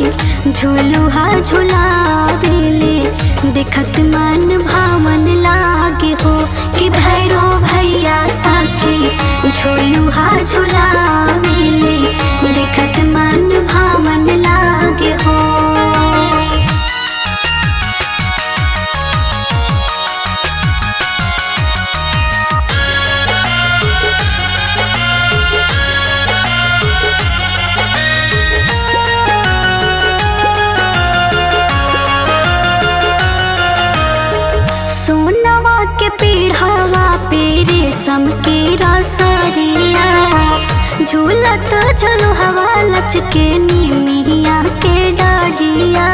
झूलुहा झुलावेले देखत मन भावन लागे हो कि भैया हवा लचके नीमिया के डाढ़िया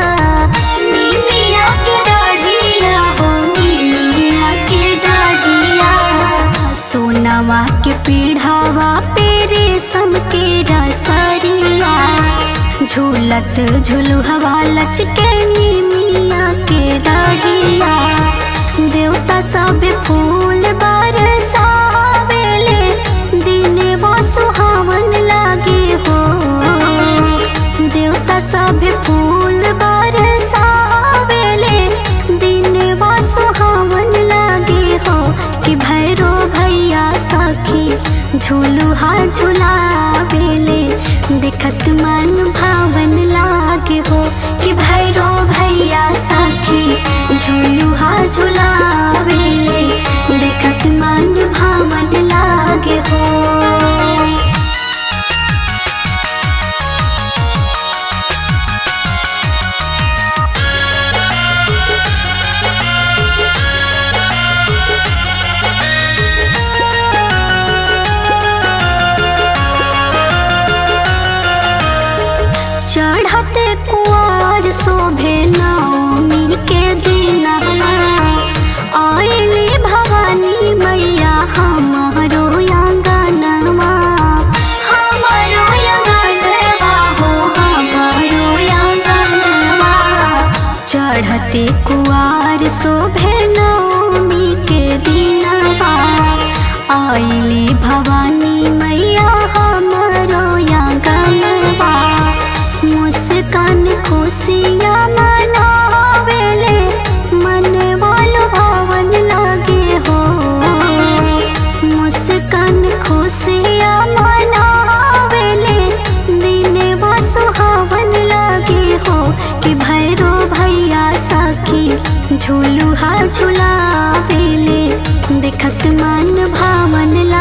सोनवा के पीढ़ावा पे रेशम के रसरिया। झूलत झुलु हवा लचके नीमिया के डाढ़िया झूलुहा झुलावेले शोभे नवमी के दिनवा आइली भवानी मैया, हमारो आंगनवा हो कुआर शोभे नवमी के दिनवा आइली भवानी झूलुहा झूला देखत मन भावन ला